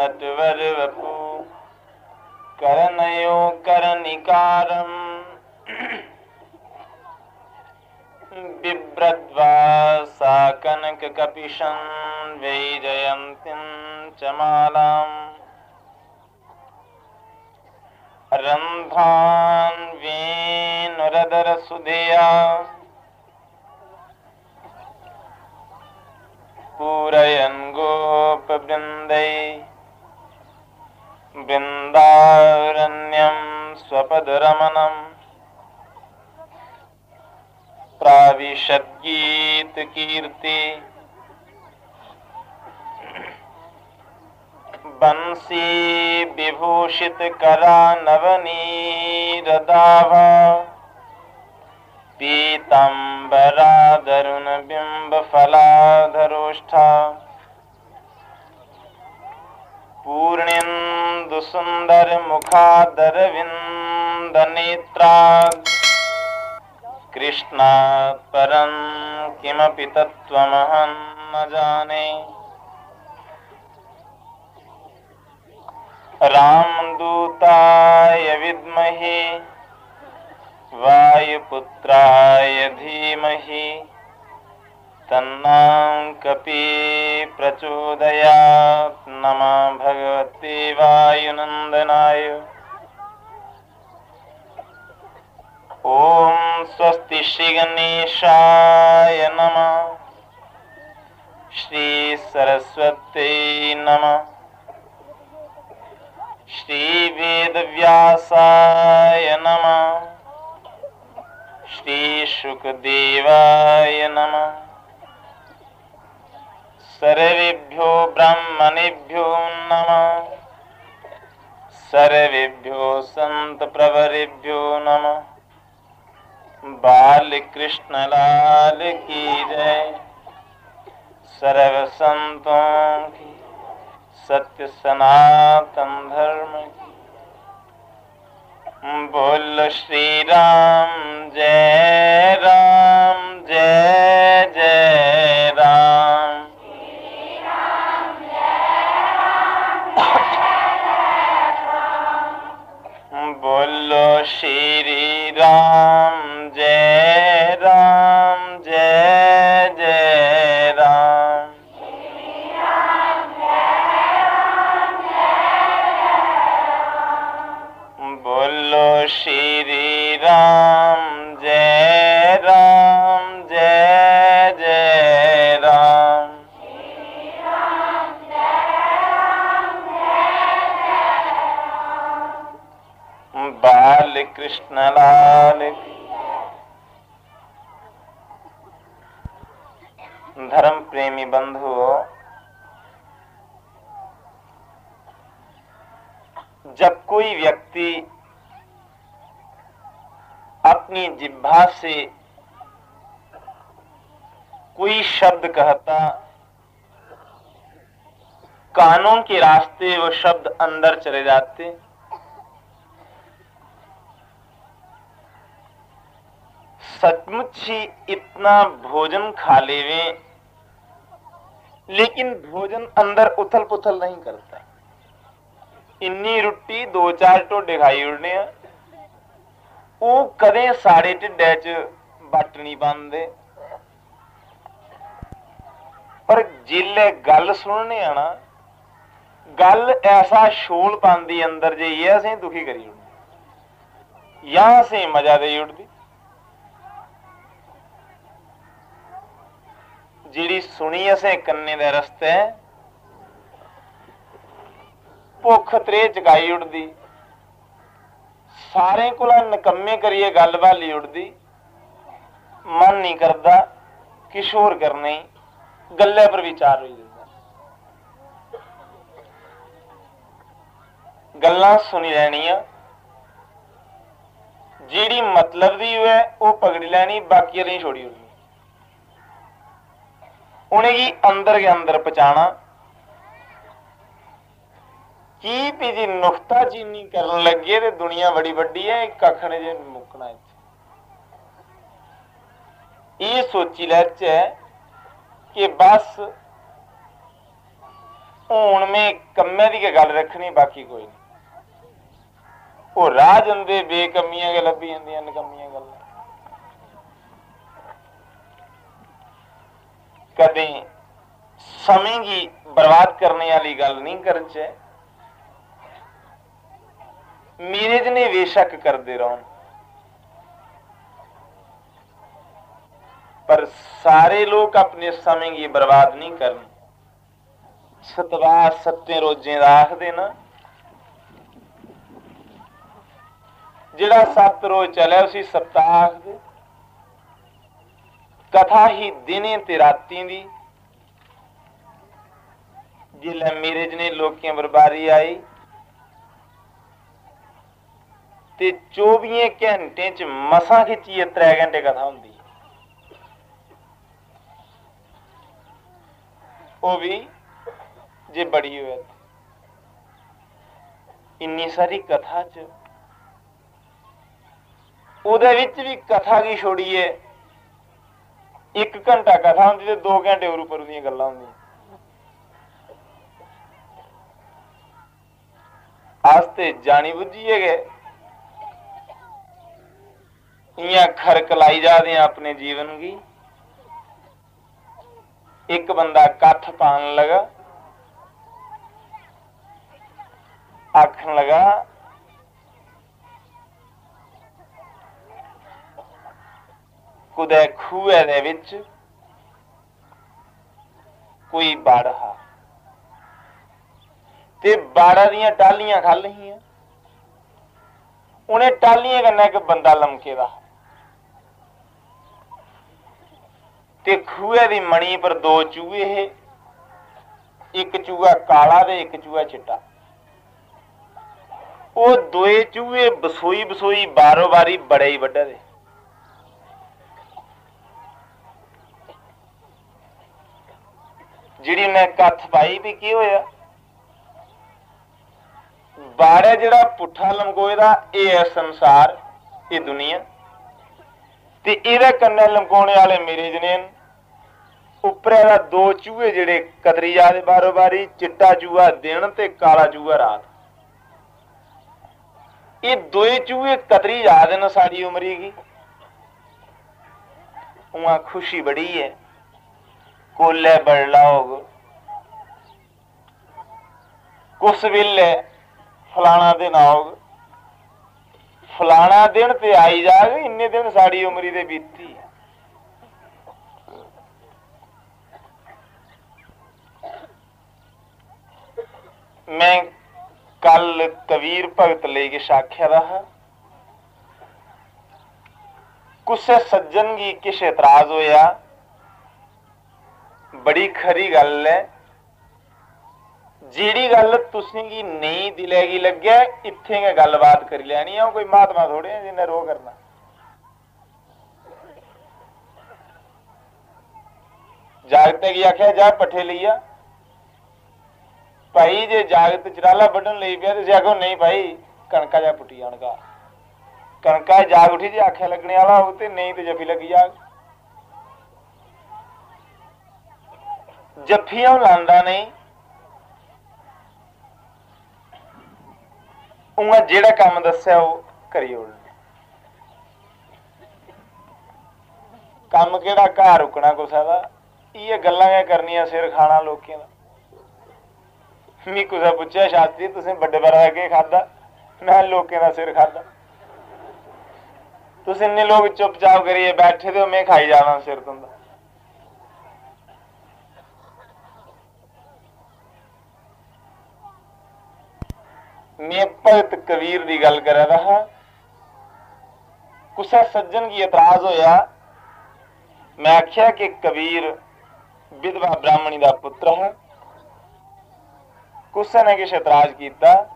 नटवर वपु। करनयो करनिकारम् बिभ्रद्वा सा कनककपिशं वैजयन्तीं च मालाम्। रन्ध्रान् वेणुरदरसुधया पूरयन् गोपवृन्दै वृन्दारण्यं स्वपदरमणम् प्राविशद्गीतकीर्ति बंसी वंशीविभूषितकरा नवनीरदाभा पीताम्बरादरुणबिम्बफलाधरोष्ठा पूर्णेन्दुसुन्दरमुखादरविन्दनेत्रात् कृष्णात् परं किमपि तत्त्वमहं न जाने। रामदूताय विद्महे वायुपुत्राय धीमहि। तन्नाङ्कपि प्रचोदयात् नमः भगवते वायुनन्दनाय। ॐ स्वस्ति श्रीगणेशाय नमः। श्रीसरस्वत्यै नमः। श्रीवेदव्यासाय नमः। श्रीशुकदेवाय नमः सर्वेभ्यो ब्राह्मणेभ्यो नमः। सर्वेभ्यो सन्तप्रवरेभ्यो नमः। बाल कृष्ण लाल की जय। सर्व संतों की, सत्य सनातन धर्म की। बोल श्री राम जय राम, जय कृष्ण लाल धर्म प्रेमी बंधुओं जब कोई व्यक्ति अपनी जिह्वा से कोई शब्द कहता, कानों के रास्ते वो शब्द अंदर चले जाते सचमुच ही इतना भोजन खा लेवे लेकिन भोजन अंदर उथल पुथल नहीं करता ਇੰਨੀ ਰੋਟੀ ਦੋ ਚਾਰ ਢੋਡੇ ਖਾਈ ਉੜਨੇ ਆ ਉਹ ਕਦੇ ਸਾੜੇ ਢਿੱਡੇ 'ਚ ਵੱਟ ਨਹੀਂ ਪਾਉਂਦੇ ਪਰ ਜਿੱਲੇ ਗੱਲ ਸੁਣਨੇ ਆ ਨਾ ਗੱਲ ਐਸਾ ਸ਼ੋਲ ਪਾਉਂਦੀ ਅੰਦਰ ਜੇ ਇਹ ਅਸੀਂ ਦੁਖੀ ਕਰੀ ਉੜਦੀ ਜਾਂ ਅਸੀਂ ਮਜ਼ਾ ਦੇ ਉੜਦੀ ਜਿਹੜੀ ਸੁਣੀ ਅਸੇ ਕੰਨੇ ਦੇ ਰਸਤੇ, ਭੁੱਖ ਤਰੇ ਜਗਾਈ ਉੜਦੀ ਸਾਰੇ ਕੋਲ ਨਕੰਮੇ ਕਰੀਏ ਗੱਲ ਵਾਲੀ ਉੜਦੀ ਮਨ ਨਹੀਂ ਕਰਦਾ ਕਿਸ਼ੋਰ ਕਰਨੇ, ਗੱਲੇ ਪਰ ਵਿਚਾਰ ਹੋਈ ਜਾਂਦਾ। ਗੱਲਾਂ ਸੁਣੀ ਲੈਣੀਆਂ। ਜਿਹੜੀ ਮਤਲਬ ਦੀ ਹੋਵੇ, ਉਹ ਪਕੜ ਲੈਣੀ ਬਾਕੀ ਨਹੀਂ ਛੋੜੀ ਹੋਣੀ। ਉਹਨੇ ਕੀ ਅੰਦਰ ਕੇ ਅੰਦਰ ਪਹੁੰਚਾਣਾ ਕੀ ਵੀ ਜੀ ਨੁਕਤਾ ਚੀਨੀ ਕਰਨ ਲੱਗੇ ਤੇ ਦੁਨੀਆ ਬੜੀ ਵੱਡੀ ਹੈ, ਇੱਕ ਅੱਖ ਨੇ ਜੇ ਮੁੱਕਣਾ ਇੱਥੇ। ਇਹ ਸੋਚੀ ਲੈ ਚ ਕਿ ਬਸ ਹੁਣ ਮੈਂ ਕੰਮੇ ਦੀ ਗੱਲ ਰੱਖਣੀ, ਬਾਕੀ ਕੋਈ ਨਹੀਂ। ਉਹ ਰਾਹ ਜੰਦੇ ਬੇਕਮੀਆਂ ਕੇ ਲੱਭੀ ਜਾਂਦੀਆਂ, ਨਕਮੀਆਂ ਗੱਲਾਂ। ਕਦੇ ਸਮੇਂ ਦੀ ਬਰਬਾਦ ਕਰਨੇ ਵਾਲੀ ਗੱਲ ਨਹੀਂ ਕਰਚੇ ਮੇਰੇ ਜਨੇ ਬੇਸ਼ੱਕ ਕਰਦੇ ਰਹਣ ਪਰ ਸਾਰੇ ਲੋਕ ਆਪਣੇ ਸਮੇਂ ਦੀ ਬਰਬਾਦ ਨਹੀਂ ਕਰਨ ਸਤਵਾ ਸੱਤੇ ਰੋਜੇ ਦਾ ਆਖਦੇ ਨਾ ਜਿਹੜਾ ਸੱਤ ਰੋਜ਼ ਚੱਲਿਆ ਉਸੇ ਸਪਤਾਹ ਆਖਦੇ ਕਥਾ ਹੀ ਦਿਨੇ ਤੇ ਰਾਤੀ ਦੀ। ਜਿਲੇ ਮੇਰੇ ਜਨੇ ਲੋਕਾਂ ਬਰਬਾਰੀ ਆਈ। ਤੇ 24 ਘੰਟੇ ਚ ਮਸਾਂ ਖਿੱਚੀ 3 ਘੰਟੇ ਕਥਾ ਹੁੰਦੀ। ਉਹ ਵੀ ਜੇ ਬੜੀ ਹੋਵੇ ਇੰਨੀ ਸਾਰੀ ਕਥਾ ਚ। ਉਹਦੇ ਵਿੱਚ ਵੀ ਕਥਾ ਕੀ ਛੋੜੀਏ? ਇੱਕ ਘੰਟਾ ਕਥਾ ਹੁੰਦੀ ਤੇ 2 ਘੰਟੇ ਉਰ ਉੱਪਰ ਦੀਆਂ ਗੱਲਾਂ ਹੁੰਦੀਆਂ। ਆਸਤੇ ਜਾਣੀ ਬੁੱਝੀ ਹੈਗੇ। ਇਆਂ ਖਰਕ ਲਾਈ ਜਾਦੇ ਆ ਆਪਣੇ ਜੀਵਨ ਦੀ ਇੱਕ ਬੰਦਾ ਕੱਥ ਪਾਣ ਲਗਾ। ਆਖਣ ਲਗਾ ਕੁਦੇ ਖੂਏ ਦੇ ਵਿੱਚ ਕੋਈ ਬਾੜਾ ਤੇ ਬਾੜਾ ਦੀਆਂ ਟਾਲੀਆਂ ਖਾ ਲਈਆਂ ਉਹਨੇ ਟਾਲੀਆਂ ਕੰਨਾ ਇੱਕ ਬੰਦਾ ਲਮਕੇ ਦਾ। ਤੇ ਖੂਏ ਦੀ ਮਣੀ ਪਰ ਦੋ ਚੂਹੇ ਇੱਕ ਚੂਹਾ ਕਾਲਾ ਤੇ ਇੱਕ ਚੂਹਾ ਚਿੱਟਾ। ਉਹ ਦੋਏ ਚੂਹੇ ਬਸੋਈ ਬਸੋਈ ਬਾਰੋ ਬਾਰੀ ਬੜੇ ਹੀ ਵੱਡੇ ਦੇ। ਜਿਹੜੀ ਮੈਂ ਕੱਥ ਪਾਈ ਵੀ ਕੀ ਹੋਇਆ? ਬਾਰੇ ਜਿਹੜਾ ਪੁੱਠਾ ਲਮਕੋਏ ਦਾ ਇਹ ਹੈ ਸੰਸਾਰ, ਇਹ ਦੁਨੀਆ। ਤੇ ਇਹਦੇ ਕੰਨੇ ਲਮਕਾਉਣੇ ਵਾਲੇ ਮੇਰੇ ਜਨੇਨ, ਉੱਪਰ ਇਹਦਾ ਦੋ ਚੂਹੇ ਜਿਹੜੇ ਕਤਰੀ ਜਾਦੇ ਬਾਰੋ ਬਾਰੀ ਚਿੱਟਾ ਚੂਹਾ ਦਿਨ ਤੇ ਕਾਲਾ ਚੂਹਾ ਰਾਤ। ਇਹ ਦੋਏ ਚੂਹੇ ਕਤਰੀ ਜਾਂਦੇ ਨੇ ਸਾਡੀ ਉਮਰੀ ਕੀ? ਉਹਾਂ ਖੁਸ਼ੀ ਬੜੀ ਹੈ। ਕੋਲੇ ਬੜਲਾਓਗ ਕੁਸ ਵੇਲੇ ਫਲਾਣਾ ਦਿਨ ਆਓਗ ਫਲਾਣਾ ਦਿਨ ਤੇ ਆਈ ਜਾਗ ਇੰਨੇ ਦਿਨ ਸਾਡੀ ਉਮਰੀ ਦੇ ਬੀਤੀ ਮੈਂ ਕੱਲ ਕਬੀਰ ਭਗਤ ਲਈ ਕੇ ਸਾਖਿਆ ਰਹਾ। ਕੁਸੇ ਸੱਜਣ ਕੀ ਕਿਸ ਇਤਰਾਜ਼ ਹੋਇਆ। ਬੜੀ ਖਰੀ ਗੱਲ ਹੈ। ਜਿਹੜੀ ਗੱਲ ਤੁਸੀਂ ਕੀ ਨਹੀਂ ਦਿਲੇਗੀ ਲੱਗਿਆ, ਇੱਥੇ ਕੇ ਗੱਲਬਾਤ ਕਰੀ ਲੈਣੀ ਆ ਕੋਈ ਮਹਾਤਮਾ ਥੋੜੇ ਆ ਜਿਹਨੇ ਰੋ ਕਰਨਾ। ਜਾਗਤੇ ਕੀ ਆਖਿਆ, ਜਾ ਪੱਠੇ ਲਈਆ ਭਾਈ, ਜੇ ਜਾਗਤ ਚਰਾਲਾ ਵੱਢਣ ਲਈ ਪਿਆ, ਤੁਸੀਂ ਆਖੋ, ਨਹੀਂ ਭਾਈ, ਕਣਕਾ ਜਾ ਪੁੱਟੀ ਆਣਗਾ ਕਣਕਾ ਜਾਗ ਉਠੀ ਜੇ ਆਖਿਆ ਲੱਗਣੇ ਵਾਲਾ ਹੋ ਤੇ ਨਹੀਂ ਤੇ ਜੱਫੀ ਲੱਗੀ ਜਾਗ। ਜੱਫੀਆਂ ਲਾਂਦਾ ਨਹੀਂ। ਉਹ ਜਿਹੜਾ ਕੰਮ ਦੱਸਿਆ ਉਹ ਕਰੀ ਕੰਮ ਕਿਹੜਾ ਘਰ ਰੁਕਣਾ ਕੋਸਾ ਦਾ ਇਹ ਗੱਲਾਂ ਕਿਆ ਕਰਨੀਆਂ ਸਿਰ ਖਾਣਾ ਲੋਕਾਂ ਦਾ? ਮੈਂ ਕੁਸਾ ਪੁੱਛਿਆ ਸ਼ਾਸਤਰੀ ਤੁਸੀਂ ਵੱਡੇ ਬਰਾ ਕੇ ਖਾਦਾ ਮੈਂ ਲੋਕਾਂ ਦਾ ਸਿਰ ਖਾਦਾ ਤੁਸੀਂ ਇੰਨੇ ਲੋਕ ਚੁੱਪਚਾਪ ਕਰੀਏ, ਬੈਠੇ ਤੇ ਮੈਂ ਖਾਈ ਜਾਣਾ ਸਿਰ ਤੁੰਦਾ ਮੈਂ ਭਗਤ ਕਬੀਰ ਦੀ ਗੱਲ ਕਰ ਹਾਂ। ਕੁਸਾ ਸੱਜਣ ਕੀ ਇਤਰਾਜ਼ ਹੋਇਆ? ਮੈਂ ਆਖਿਆ ਕਿ ਕਬੀਰ ਵਿਧਵਾ ਬ੍ਰਾਹਮਣੀ ਦਾ ਪੁੱਤਰ ਹੈ। ਕੁਸੇ ਨੇ ਕਿਸ ਇਤਰਾਜ਼ ਕੀਤਾ?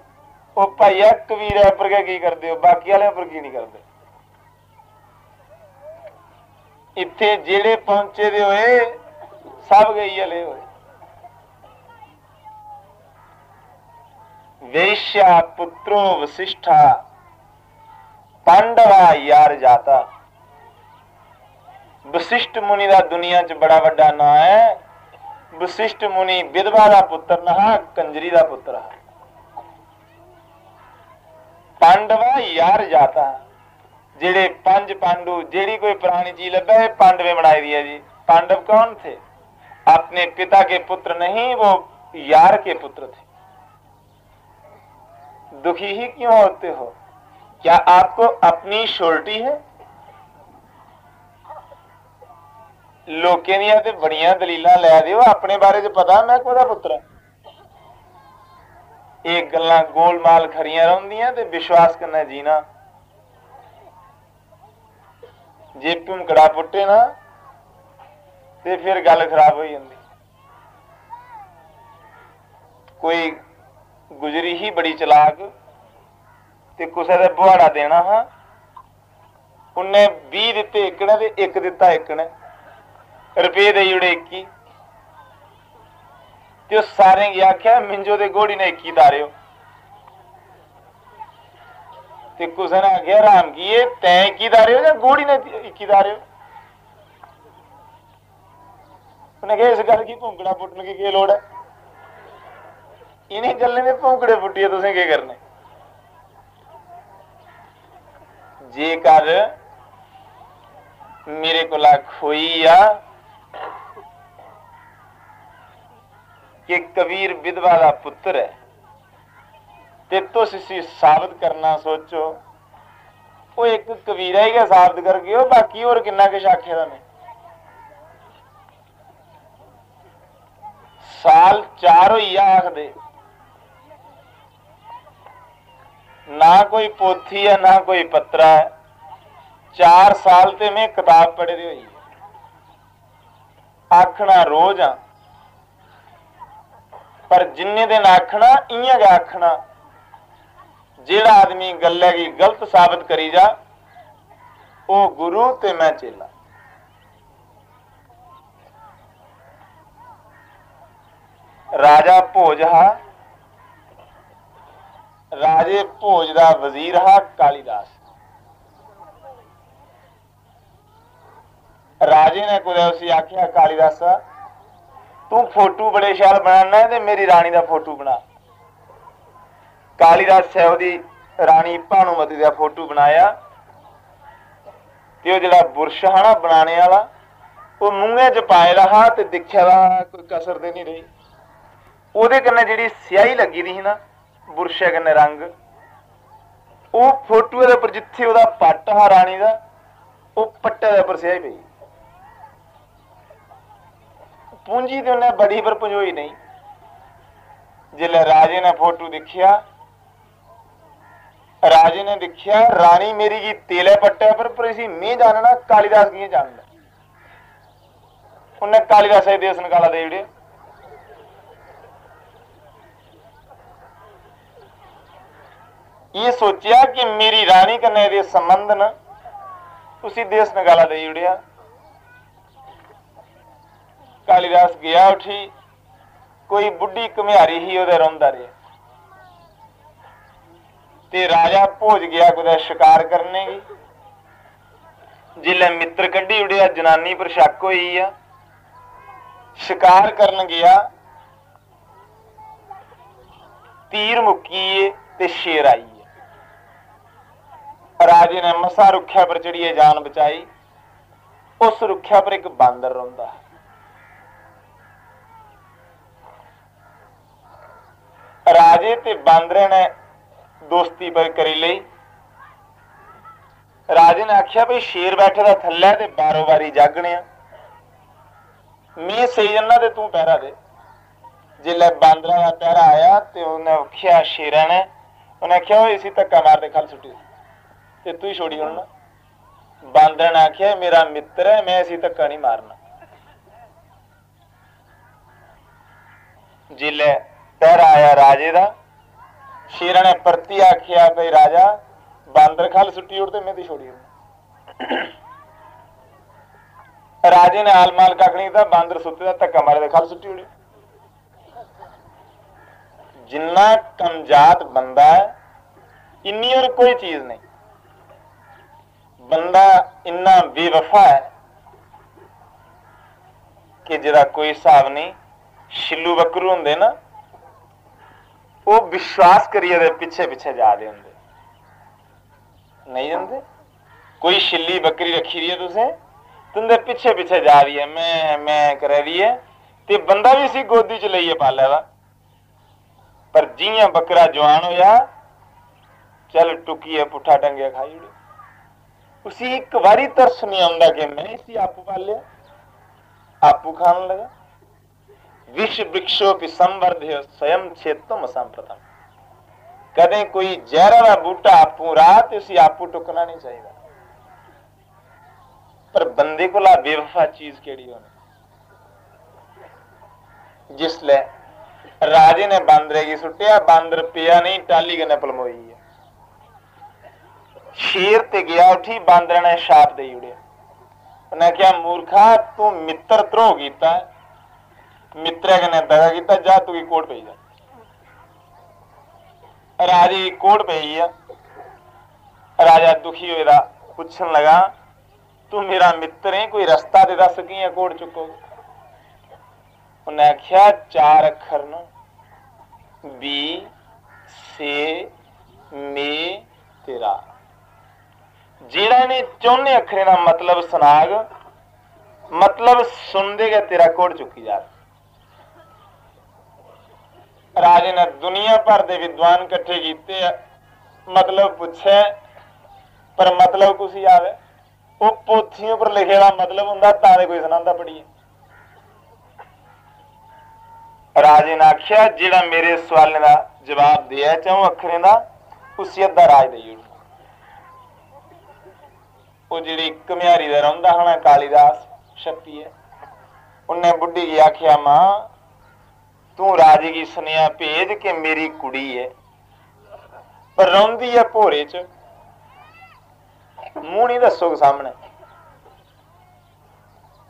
ਉਹ ਭਾਈਆ ਕਬੀਰ ਹੈ ਪਰ ਕੀ ਕਰਦੇ ਹੋ? ਬਾਕੀ ਵਾਲਿਆਂ ਪਰ ਕੀ ਨਹੀਂ ਕਰਦੇ? ਇੱਥੇ ਜਿਹੜੇ ਪਹੁੰਚੇ ਦੇ ਹੋਏ, ਸਭ ਗਈ ਹਲੇ ਹੋਏ। वेश्या पुत्रो वशिष्ठा पांडवा यार जाता। वशिष्ठ मुनि का दुनिया च बड़ा वा ना है। वशिष्ठ मुनि विधवा का पुत्र नहा, कंजरी का पुत्र पांडवा यार जाता। जेड़े पाँच पांडु, जेड़ी कोई पुरानी चीज़ लभे पांडवे बनाई दी जी। पांडव कौन थे? अपने पिता के पुत्र नहीं, वो यार के पुत्र थे। दुखी ही क्यों होते हो क्या आपको अपनी शोल्टी है ਲੋਕਾਂ ਦੀਆਂ ਤੇ ਬੜੀਆਂ ਦਲੀਲਾਂ ਲੈ ਦਿਓ ਆਪਣੇ ਬਾਰੇ ਚ ਪਤਾ ਮੈਂ ਕੋਦਾ ਪੁੱਤਰ ਹਾਂ ਇਹ ਗੱਲਾਂ ਗੋਲਮਾਲ ਖਰੀਆਂ ਰਹਿੰਦੀਆਂ ਤੇ ਵਿਸ਼ਵਾਸ ਕਰਨਾ ਜੀਣਾ ਜੇ ਭੁੰਕੜਾ ਪੁੱਟੇ ਨਾ ਤੇ ਫਿਰ ਗੱਲ ਖਰਾਬ ਹੋ ਜਾਂਦੀ ਕੋਈ ਗੁਜਰੀ ਹੀ ਬੜੀ ਚਲਾਕ ਤੇ ਕਿਸੇ ਦਾ ਬੁਹਾੜਾ ਦੇਣਾ ਹਾਂ। ਉਹਨੇ 20 ਦਿੱਤੇ ਇੱਕ ਨੇ ਤੇ ਇੱਕ ਦਿੱਤਾ ਇੱਕ ਨੇ। ਰੁਪਏ ਦੇ ਜੁੜੇ 21 ਤੇ ਉਹ ਸਾਰੇ ਕੀ ਆਖਿਆ, ਮਿੰਜੋ ਦੇ ਗੋੜੀ ਨੇ 21 ਤਾਰਿਓ ਤੇ ਕਿਸੇ ਨੇ ਆਖਿਆ, ਰਾਮ ਕੀ ਇਹ ਤੈਂ 21 ਤਾਰਿਓ ਜਾਂ ਗੋੜੀ ਨੇ 21 ਤਾਰਿਓ ਉਹਨੇ ਕਿਹਾ, ਇਸ ਗੱਲ ਕੀ ਭੌਂਕੜਾ ਪੁੱਟਣ ਕੀ ਲੋੜ ਹੈ? ਇਹਨੇ ਗੱਲਾਂ ਦੇ ਭੌਂਕੜੇ ਪੁੱਟੀਏ ਤੁਸੀਂ ਕੀ ਕਰਨੇ? ਜੇਕਰ ਮੇਰੇ ਕੋਲ ਖੋਈ ਆ ਕਿ ਕਬੀਰ ਵਿਧਵਾ ਦਾ ਪੁੱਤਰ ਹੈ। ਤੇ ਤੁਸੀਂ ਸਾਬਤ ਕਰਨਾ ਸੋਚੋ। ਉਹ ਇੱਕ ਕਬੀਰਾ ਹੀ ਹੈ ਸਾਬਤ ਕਰਕੇ, ਉਹ ਬਾਕੀ ਹੋਰ ਕਿੰਨਾ ਕੁ ਆਖੇ ਦਾ ਨੇ ਸਾਲ ਚਾਰ ਹੋਈ ਆਖਦੇ ਨਾ ਕੋਈ ਪੋਥੀ ਹੈ, ਨਾ ਕੋਈ ਪੱਤਰਾ ਹੈ। ਚਾਰ ਸਾਲ ਤੇ ਮੈਂ ਕਿਤਾਬ ਪੜ੍ਹਦੀ ਹੋਈ ਆਖਣਾ ਰੋਜ਼ ਆ। ਪਰ ਜਿੰਨੇ ਦਿਨ ਆਖਣਾ ਇਆਂ ਗਾ ਆਖਣਾ, ਜਿਹੜਾ ਆਦਮੀ ਗੱਲ ਦੀ ਗਲਤ ਸਾਬਤ ਕਰੀ ਜਾ, ਉਹ ਗੁਰੂ ਤੇ ਮੈਂ ਚੇਲਾ। ਰਾਜਾ ਭੋਜ ਹਾ। ਰਾਜੇ ਭੋਜ ਦਾ ਵਜ਼ੀਰ ਹਾ ਕਾਲੀਦਾਸ। ਰਾਜੇ ਨੇ ਕੁਦੇ ਉਸੇ ਆਖਿਆ, ਕਾਲੀਦਾਸ, ਤੂੰ ਫੋਟੋ ਬੜੇ ਸ਼ਾਲ ਬਣਾਉਣਾ ਤੇ ਮੇਰੀ ਰਾਣੀ ਦਾ ਫੋਟੋ ਬਣਾ। ਕਾਲੀਦਾਸ ਸਾਹਿਬ ਦੀ ਰਾਣੀ ਭਾਨੂਮਤੀ ਦਾ ਫੋਟੋ ਬਣਾਇਆ ਤੇ ਉਹ ਜਿਹੜਾ ਬੁਰਸ਼ ਹਨਾ ਬਣਾਣੇ ਵਾਲਾ, ਉਹ ਮੂੰਹੇ 'ਚ ਪਾਏ ਰਹਾ ਤੇ ਦਿਖਿਆ ਦਾ ਕੋਈ ਕਸਰ ਤੇ ਨਹੀਂ ਰਹੀ। ਉਹਦੇ ਕੰਨੇ ਜਿਹੜੀ ਸਿਆਹੀ ਲੱਗੀ ਦੀ ਸੀ ਨਾ ਬੁਰਸ਼ੇ ਕੰਨੇ ਰੰਗ। ਉਹ ਫੋਟੋ ਦੇ ਉੱਪਰ ਜਿੱਥੇ ਉਹਦਾ ਪੱਟ ਆ ਰਾਣੀ ਦਾ, ਉਹ ਪੱਟੇ ਦੇ ਉੱਪਰ ਸਿਆਹੀ ਪਈ। ਪੂੰਜੀ ਤੇ ਉਹਨੇ ਬੜੀ ਪਰ ਪੁੰਜੋਈ ਨਹੀਂ। ਜਿਲੇ ਰਾਜੇ ਨੇ ਫੋਟੋ ਦੇਖਿਆ, ਰਾਜੇ ਨੇ ਦੇਖਿਆ, ਰਾਣੀ ਮੇਰੀ ਕੀ ਤੇਲੇ ਪੱਟੇ ਪਰ ਪਰ ਇਸੀ ਮੈਂ ਜਾਣਨਾ ਕਾਲੀਦਾਸ ਕੀ ਜਾਣਦਾ। ਉਹਨੇ ਕਾਲੀਦਾਸ ਦੇ ਦੇਸ ਨਿਕਾਲਾ ਦੇ ਜਿਹੜੇ। ਇਹ ਸੋਚਿਆ ਕਿ ਮੇਰੀ ਰਾਣੀ ਕਨੇ ਦੇ ਸੰਬੰਧ ਨਾ ਉਸੇ ਦੇਸ ਨਿਕਾਲਾ ਦੇ ਜੁੜਿਆ ਕਾਲੀਦਾਸ ਗਿਆ ਉਠੀ, ਕੋਈ ਬੁੱਢੀ ਘਮਿਆਰੀ ਹੀ ਉਹਦੇ ਰੋਂਦਾ ਰਿਹਾ। ਤੇ ਰਾਜਾ ਭੋਜ ਗਿਆ ਕੋਈ ਸ਼ਿਕਾਰ ਕਰਨੇ ਦੀ ਜਿਲੇ ਮਿੱਤਰ ਕੱਢੀ ਉੜਿਆ, ਜਨਾਨੀ ਪਰ ਸ਼ੱਕ ਹੋਈ ਆ। ਸ਼ਿਕਾਰ ਕਰਨ ਗਿਆ। ਤੀਰ ਮੁੱਕੀਏ ਤੇ ਸ਼ੇਰ ਆਈ। ਰਾਜੇ ਨੇ ਮਸਾ ਰੁੱਖਿਆ ਪਰ ਚੜੀਏ ਜਾਨ ਬਚਾਈ, ਉਸ ਰੁੱਖਿਆ ਪਰ ਇੱਕ ਬਾਂਦਰ ਰੋਂਦਾ ਰਾਜੇ ਤੇ ਬਾਂਦਰੇ ਨੇ ਦੋਸਤੀ ਪਰ ਕਰੀ ਲਈ। ਰਾਜੇ ਨੇ ਆਖਿਆ ਵੀ ਸ਼ੇਰ ਬੈਠੇ ਦਾ ਥੱਲੇ ਤੇ ਬਾਰੋ ਵਾਰੀ ਜਾਗਣੇ ਆ ਮੀਂਹ ਸਹੀ ਜੰਨਾ ਤੇ ਤੂੰ ਪਹਿਰਾ ਦੇ। ਜਿੱਲੇ ਬਾਂਦਰਾ ਦਾ ਪਹਿਰਾ ਆਇਆ ਤੇ ਉਹਨੇ ਆਖਿਆ, ਸ਼ੇਰਾਂ ਨੇ, ਉਹਨੇ ਆਖਿਆ, ਓਏ ਇਸੀ ਧੱਕਾ ਮਾਰ ਦੇ ਖਲ ਸੁੱਟੀ ਤੇ ਤੂੰ ਹੀ ਛੋੜੀ ਹੁਣ। ਬਾਂਦਰ ਨੇ ਆਖਿਆ, ਮੇਰਾ ਮਿੱਤਰ ਹੈ, ਮੈਂ ਇਸੀ ਧੱਕਾ ਨਹੀਂ ਮਾਰਨਾ। ਜਿੱਲੇ ਪਹਿਰਾ ਆਇਆ ਰਾਜੇ ਦਾ। ਸ਼ੇਰਾਂ ਨੇ ਪ੍ਰਤੀ ਆਖਿਆ ਭਈ ਰਾਜਾ, ਬਾਂਦਰ ਖਲ ਸੁੱਟੀ ਉੜ ਤੇ ਮੈਂ ਤੇ ਛੋੜੀ ਰਾਜੇ ਨੇ ਆਲਮਾਲ ਕੱਕਣੀ ਦਾ ਬਾਂਦਰ ਸੁੱਤੇ ਦਾ ਧੱਕਾ ਮਾਰੇ ਤੇ ਖਲ ਸੁੱਟੀ ਉੜੀ ਜਿੰਨਾ ਕਮਜਾਤ ਬੰਦਾ ਹੈ, ਇੰਨੀ ਹੋਰ ਕੋਈ ਚੀਜ਼ ਨਹੀਂ। ਬੰਦਾ ਇੰਨਾ ਬੇਵਫਾ ਹੈ ਕਿ ਜਿਹਦਾ ਕੋਈ ਹਿਸਾਬ ਨਹੀਂ ਛਿੱਲੂ ਬੱਕਰੂ ਹੁੰਦੇ ਨਾ, ਉਹ ਵਿਸ਼ਵਾਸ ਕਰੀਏ ਦੇ ਪਿੱਛੇ ਪਿੱਛੇ ਜਾਦੇ ਹੁੰਦੇ। ਨਹੀਂ ਜਾਂਦੇ? ਕੋਈ ਛਿੱਲੀ ਬੱਕਰੀ ਰੱਖੀ ਰਹੀ ਹੈ ਤੁਸੀਂ? ਤੁੰਦੇ ਪਿੱਛੇ ਪਿੱਛੇ ਜਾ ਰਹੀ ਹੈ, ਮੈਂ ਮੈਂ ਕਰ ਰਹੀ ਹੈ। ਤੇ ਬੰਦਾ ਵੀ ਸੀ ਗੋਦੀ ਚ ਲਈਏ ਪਾਲਿਆ ਦਾ। ਪਰ ਜੀਆਂ ਬੱਕਰਾ ਜਵਾਨ ਹੋਇਆ, ਚੱਲ ਟੁਕੀਏ ਪੁੱਠਾ ਟੰਗਿਆ ਖਾਈ ਉੜੇ ਉਸੇ ਇੱਕ ਵਾਰੀ ਤਰਸ ਨਹੀਂ ਆਉਂਦਾ ਕਿ ਮੈਂ ਇਸੇ ਆਪੂ ਪਾਲਿਆ ਆਪੂ ਖਾਣ ਲਗਾ ਵਿਸ਼ ਵਿਕਸ਼ੋਪि ਸੰਵਰਧਿ ਸਯੰ ਛੇਤਮ ਸੰਪ੍ਰਤਮ ਕਦੇ ਕੋਈ ਜ਼ਹਿਰ ਦਾ ਬੂਟਾ ਆਪੂ ਰਾਤ ਇਸੇ ਆਪੂ ਟੁਕਣਾ ਨਹੀਂ ਚਾਹੀਦਾ ਪਰ ਬੰਦੇ ਕੋਲ ਆ ਬੇਵਫਾ ਚੀਜ਼ ਕਿਹੜੀ ਹੋਣੀ ਜਿਸ ਲੈ ਰਾਜੇ ਨੇ ਬਾਂਦਰੇ ਕੀ ਸੁੱਟਿਆ ਬਾਂਦਰ ਪਿਆ ਨਹੀਂ ਟਾਲੀ ਕਨੇ ਪਲਮੋਈ ਹੈ ਸ਼ੇਰ ਤੇ ਗਿਆ ਉਠੀ ਬਾਂਦਰ ਨੇ ਛਾਪ ਦੇਈ ਉੜਿਆ ਉਹਨੇ ਕਿਹਾ ਮੂਰਖਾ ਤੂੰ ਮਿੱਤਰ ਧਰੋ ਕੀਤਾ ਮਿੱਤਰ ਕਨੇ ਦਗਾ ਕੀਤਾ ਜਾ ਤੂੰ ਕੀ ਕੋਟ ਪਈ ਜਾ ਰਾਜੇ ਕੋਟ ਪਈ ਆ ਰਾਜਾ ਦੁਖੀ ਹੋਇਆ ਦਾ ਪੁੱਛਣ ਲਗਾ ਤੂੰ ਮੇਰਾ ਮਿੱਤਰ ਹੈ ਕੋਈ ਰਸਤਾ ਦੇ ਦੱਸ ਕੀ ਹੈ ਕੋਟ ਚੁੱਕੋ ਉਹਨੇ ਆਖਿਆ ਚਾਰ ਅੱਖਰ ਨੂੰ ਬੀ ਸੇ ਮੇ ਤੇਰਾ ਜਿਹੜਾ ਨੇ ਚੌਨੇ ਅੱਖਰੇ ਦਾ ਮਤਲਬ ਸੁਨਾਗ, ਮਤਲਬ ਸੁਣਦੇ ਸੁਣਦੇਗਾ ਤੇਰਾ ਕੋੜ ਚੁੱਕੀ ਜਾ ਰਾਜੇ ਨੇ ਦੁਨੀਆ ਭਰ ਦੇ ਵਿਦਵਾਨ ਇਕੱਠੇ ਕੀਤੇ ਮਤਲਬ ਪੁੱਛਿਆ, ਪਰ ਮਤਲਬ ਕੁਛ ਆਵੇ। ਉਹ ਪੋਥੀਆਂ ਪਰ ਲਿਖੇ ਦਾ ਮਤਲਬ ਹੁੰਦਾ, ਤਾਂ ਦੇ ਕੋਈ ਸੁਣਾਉਂਦਾ ਪੜੀਏ ਰਾਜੇ ਨੇ ਆਖਿਆ, ਜਿਹੜਾ ਮੇਰੇ ਸਵਾਲ ਦਾ ਜਵਾਬ ਦਿਆ ਚਾਹੋ ਅੱਖਰੇ ਦਾ, ਉਸੇ ਅੱਧਾ ਰਾਜ ਦੇਈ ਉਹ ਜਿਹੜੀ ਕਮਿਆਰੀ ਦਾ ਰਹਿੰਦਾ ਹਣਾ ਕਾਲੀਦਾਸ ਛੱਪੀ ਹੈ। ਉਹਨੇ ਬੁੱਢੀ ਕੀ ਆਖਿਆ, ਮਾਂ, ਤੂੰ ਰਾਜੇ ਕੀ ਸੁਨੇਹਾ ਭੇਜ ਕਿ ਮੇਰੀ ਕੁੜੀ ਹੈ। ਪਰ ਰੋਂਦੀ ਹੈ ਭੋਰੇ 'ਚ। ਮੂੰਹ ਨਹੀਂ ਦੱਸੋਗੇ ਸਾਹਮਣੇ।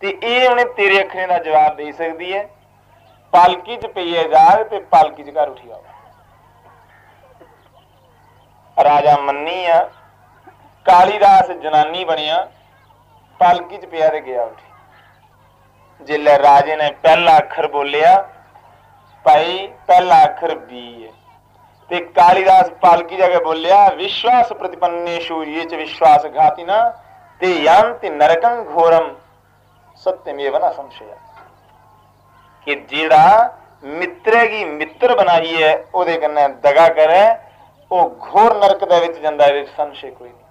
ਤੇ ਇਹ ਉਹਨੇ ਤੇਰੇ ਅੱਖਰੇ ਦਾ ਜਵਾਬ ਦੇ ਸਕਦੀ ਹੈ। ਪਾਲਕੀ 'ਚ ਪਈ ਹੈ ਜਾਗ ਤੇ ਪਾਲਕੀ 'ਚ ਘਰ ਉਠੀ ਆਓ। ਰਾਜਾ ਮੰਨੀ ਆ ਕਾਲੀਦਾਸ ਜਨਾਨੀ ਬਣਿਆ, ਪਾਲਕੀ 'ਚ ਪਿਆ ਤੇ ਗਿਆ ਉਠੀ ਜਿੱਲੇ ਰਾਜੇ ਨੇ ਪਹਿਲਾ ਅੱਖਰ ਬੋਲਿਆ, ਭਾਈ ਪਹਿਲਾ ਅੱਖਰ ਬੀ ਹੈ। ਤੇ ਕਾਲੀਦਾਸ ਪਾਲਕੀ ਜਗ੍ਹਾ ਬੋਲਿਆ, ਵਿਸ਼ਵਾਸ ਪ੍ਰਤੀਪੰਨੇਸ਼ੂ ਇਹ ਚ ਵਿਸ਼ਵਾਸ ਘਾਤਿਨਾ ਤੇ ਯੰਤੀ ਨਰਕੰ ਘੋਰਮ, ਸਤਿਮੇਵ ਨਾ ਸੰਸ਼ਯ। ਕਿ ਜਿਹੜਾ ਮਿੱਤਰੇਗੀ ਮਿੱਤਰ ਬਣਾਈਏ ਉਹਦੇ ਕੰਨੇ ਦਗਾ ਕਰੇ, ਉਹ ਘੋਰ ਨਰਕ ਦੇ ਵਿੱਚ ਜਾਂਦਾ, ਇਹਦੇ ਸੰਸ਼ੇ ਕੋਈ ਨਹੀਂ।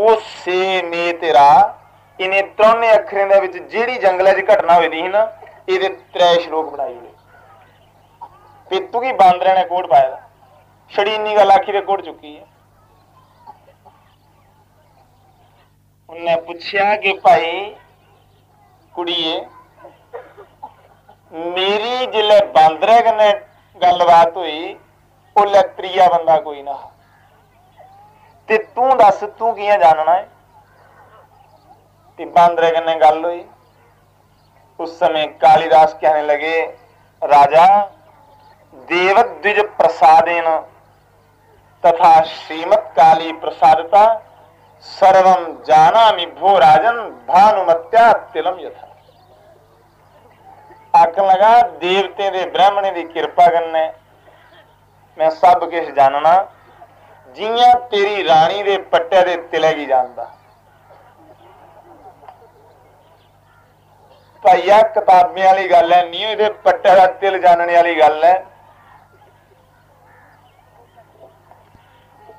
ਉਹ ਸੇ ਨੇ ਤੇਰਾ। ਇਹਨੇ ਤਰੋਨੇ ਅੱਖਰਾਂ ਦੇ ਵਿੱਚ ਜਿਹੜੀ ਜੰਗਲਾਂ 'ਚ ਘਟਨਾ ਹੋਈ ਦੀ ਸੀ ਨਾ, ਇਹਦੇ ਤਰੇ ਸ਼ਲੋਕ ਬਣਾਏ ਹੋਏ। ਤੇ ਤੂੰ ਕੀ ਬਾਂਦਰਾਂ ਨੇ ਕੋਟ ਪਾਇਆ? ਛੜੀਨੀ ਗੱਲ ਆਖੀ ਦੇ ਕੋਟ ਚੁੱਕੀ ਹੈ। ਉਹਨੇ ਪੁੱਛਿਆ ਕਿ ਭਾਈ, ਕੁੜੀਏ, ਮੇਰੀ ਜਿਲੇ ਬਾਂਦਰਾਂ ਕਨੇ ਗੱਲਬਾਤ ਹੋਈ, ਉਹ ਲੱਤਰੀਆ ਬੰਦਾ ਕੋਈ ਨਾ तू दस, तू कि जानना है बंदर बांदरे कन्नै गल्ल उस समय कालिदास कहने लगे, राजा देव द्विज प्रसादेन तथा श्रीमत काली प्रसादता सर्वम जाना भो राजन भानुमत्या तिलम यथा। आख लगा, देवते दे ब्राह्मणे की कृपा कन्नै मैं सब किस जानना। ਜੀਆਂ ਤੇਰੀ ਰਾਣੀ ਦੇ ਪੱਟੇ ਦੇ ਤਿਲੇ ਗਈ ਜਾਂਦਾ ਭਾਈਆ ਕਿਤਾਬੀਆਂ ਵਾਲੀ ਗੱਲ ਹੈ ਨਹੀਂ ਇਹਦੇ ਪੱਟੇ ਦਾ ਤਿਲ ਜਾਣਨ ਵਾਲੀ ਗੱਲ ਹੈ।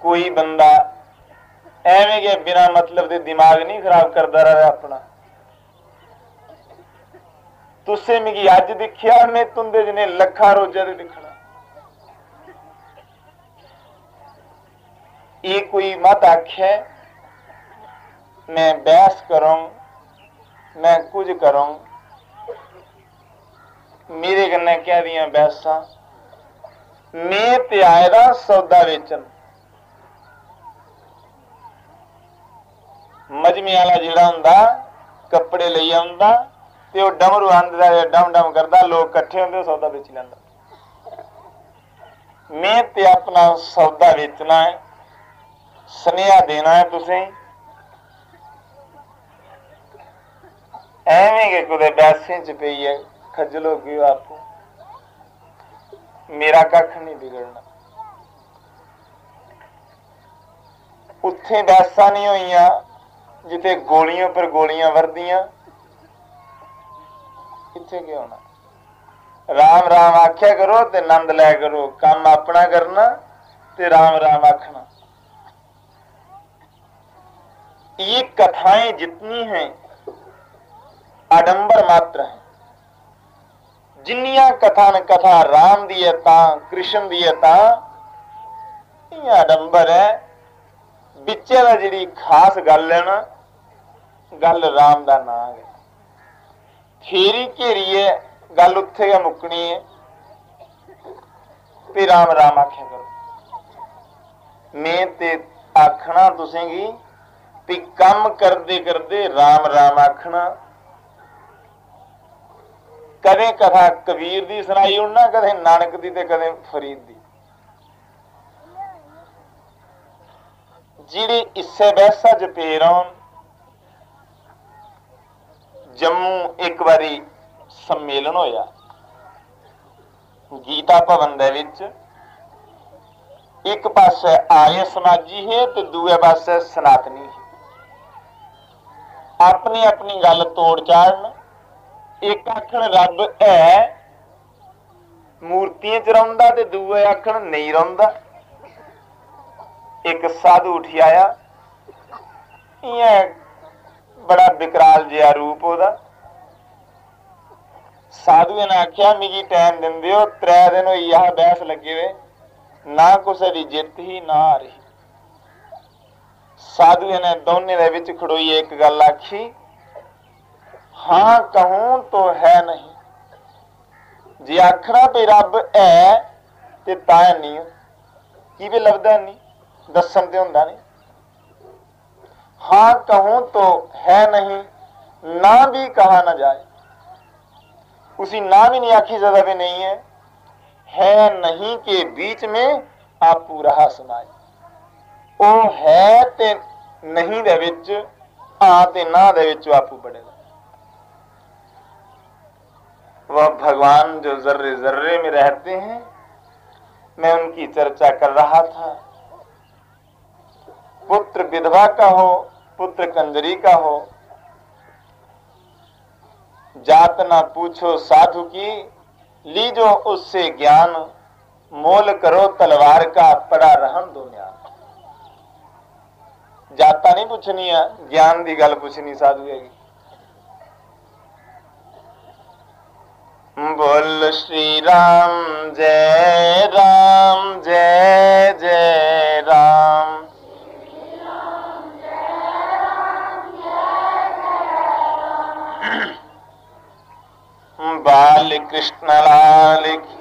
ਕੋਈ ਬੰਦਾ ਐਵੇਂ ਕਿ ਬਿਨਾ ਮਤਲਬ ਦੇ ਦਿਮਾਗ ਨਹੀਂ ਖਰਾਬ ਕਰਦਾ ਰਿਹਾ ਆਪਣਾ। ਤੁਸੀਂ ਮਿਗੀ ਅੱਜ ਦੇਖਿਆ ਮੈਂ ਤੁੰਦੇ ਜਨੇ ਲੱਖਾਂ ਰੋਜ਼ੇ ਦੇ ਦਿਖਣਾ। ਇਹ ਕੋਈ ਮਤ ਆਖੇ ਮੈਂ ਬਹਿਸ ਕਰਾਂ ਮੈਂ ਕੁਝ ਕਰਾਂ ਮੇਰੇ ਕੰਨੇ ਕਹਿ ਦੀਆਂ ਬੈਸਾਂ ਮੈਂ ਤੇ ਆਏ ਦਾ ਸੌਦਾ ਵੇਚਣ ਮਜਮੇ ਵਾਲਾ ਜਿਹੜਾ ਹੁੰਦਾ ਕੱਪੜੇ ਲਈ ਆਉਂਦਾ ਤੇ ਉਹ ਡਮਰੂ ਆਂਦਾ ਡਮ ਡਮ ਕਰਦਾ ਲੋਕ ਇਕੱਠੇ ਹੁੰਦੇ ਸੌਦਾ ਵੇਚ ਲੈਂਦਾ ਮੈਂ ਤੇ ਆਪਣਾ ਸੌਦਾ ਵੇਚਣਾ ਹੈ ਸੁਨੇਹਾ ਦੇਣਾ ਹੈ ਤੁਸੀਂ। ਐਵੇਂ ਕਿ ਕੋਦੇ ਬੈਸੇ ਚ ਪਈ ਹੈ, ਖੱਜਲ ਹੋ ਗਏ ਆਪੂ ਮੇਰਾ ਕੱਖ ਨਹੀਂ ਵਿਗੜਨਾ। ਉੱਥੇ ਬੈਸਾਂ ਨਹੀਂ ਹੋਈਆਂ, ਜਿੱਥੇ ਗੋਲੀਆਂ ਪਰ ਗੋਲੀਆਂ ਵਰਦੀਆਂ। ਇੱਥੇ ਕੀ ਹੋਣਾ ਰਾਮ ਰਾਮ ਆਖਿਆ ਕਰੋ ਤੇ ਆਨੰਦ ਲੈ ਕਰੋ। ਕੰਮ ਆਪਣਾ ਕਰਨਾ ਤੇ ਰਾਮ ਰਾਮ ਆਖਣਾ। ये कथाएं जितनी हैं आडंबर मात्र हैं जिन्नियां कथा न कथा राम दी है तां कृष्ण दी है तां ਇਹ ਆਡੰਬਰ ਹੈ ਵਿੱਚੇ ਦਾ ਜਿਹੜੀ ਖਾਸ ਗੱਲ ਹੈ ਨਾ ਗੱਲ ਰਾਮ ਦਾ ਨਾਮ ਹੈ ਫੇਰੀ ਘੇਰੀ ਹੈ ਗੱਲ ਉੱਥੇ ਹੀ ਮੁੱਕਣੀ ਹੈ ਵੀ ਰਾਮ ਰਾਮ ਆਖਿਆ ਕਰੋ ਮੈਂ ਤੇ ਆਖਣਾ ਤੁਸੀਂ ਕੀ ਵੀ ਕੰਮ ਕਰਦੇ ਕਰਦੇ ਰਾਮ ਰਾਮ ਆਖਣਾ। ਕਦੇ ਕਥਾ ਕਬੀਰ ਦੀ ਸੁਣਾਈ, ਉਹਨਾਂ ਕਦੇ ਨਾਨਕ ਦੀ ਤੇ ਕਦੇ ਫਰੀਦ ਦੀ। ਜਿਹੜੇ ਇਸੇ ਬਹਿਸਾ ਚ ਪੇਰੋਂ ਜੰਮੂ ਇੱਕ ਵਾਰੀ ਸੰਮੇਲਨ ਹੋਇਆ। ਗੀਤਾ ਭਵਨ ਦੇ ਵਿੱਚ ਇੱਕ ਪਾਸੇ ਆਏ ਸਮਾਜੀ ਹੈ ਤੇ ਦੂਏ ਪਾਸੇ ਸਨਾਤਨੀ ਹੈ ਆਪਣੀ ਆਪਣੀ ਗੱਲ ਤੋੜ ਚਾੜਨ। ਇੱਕ ਆਖਣ ਰੱਬ ਹੈ, ਮੂਰਤੀਆਂ ਚ ਰਹਿੰਦਾ ਤੇ ਦੂਏ ਆਖਣ ਨਹੀਂ ਰਹਿੰਦਾ ਇੱਕ ਸਾਧੂ ਉੱਠ ਆਇਆ। ਇਹ ਬੜਾ ਵਿਕਰਾਲ ਜਿਹਾ ਰੂਪ ਉਹਦਾ। ਸਾਧੂ ਨੇ ਆਖਿਆ, ਮਿਗੀ ਟਾਈਮ ਦਿੰਦੇ ਹੋ, ਤਰੇ ਦਿਨ ਹੋਈ, ਆਹ ਬਹਿਸ ਲੱਗੇ ਵੇ। ਨਾ ਕੁਛ ਦੀ ਜਿੱਤ ਹੀ ਨਾ ਆ ਰਹੀ ਸਾਧੂ ਨੇ ਦੋਨੇ ਦੇ ਵਿੱਚ ਖੜੋਈ ਇੱਕ ਗੱਲ ਆਖੀ ਹਾਂ ਕਹੂੰ ਤੋ ਹੈ ਨਹੀਂ ਜੇ ਆਖਣਾ ਤੇ ਰੱਬ ਹੈ ਤੇ ਤਾਂ ਨਹੀਂ ਕੀ ਵੀ ਲੱਭਦਾ ਨਹੀਂ ਦੱਸਣ ਤੇ ਹੁੰਦਾ ਨਹੀਂ हाँ कहूं तो है नहीं ना भी कहा न जाए उसी ना भी नहीं आखी ज्यादा भी नहीं है है नहीं के बीच में आपू रहा सुनाए ਉਹ ਹੈ ਤੇ ਨਹੀਂ ਦੇ ਵਿੱਚ ਆ ਤੇ ਨਾ ਦੇ ਵਿੱਚ ਆਪੂ ਬੜੇਗਾ वह भगवान जो जर्रे जर्रे में रहते हैं मैं उनकी चर्चा कर रहा था पुत्र विधवा का हो पुत्र कंजरी का हो जात ना पूछो साधु की लीजो उससे ज्ञान मोल करो तलवार का पड़ा रहन दो ज्ञान ਜਾਤਾਂ ਨਹੀਂ ਪੁੱਛਣੀਆਂ ਗਿਆਨ ਦੀ ਗੱਲ ਪੁੱਛਣੀ ਸਾਧੂ ਹੈਗੀ बोल श्री राम जय राम जय जय राम बाल कृष्ण लाल की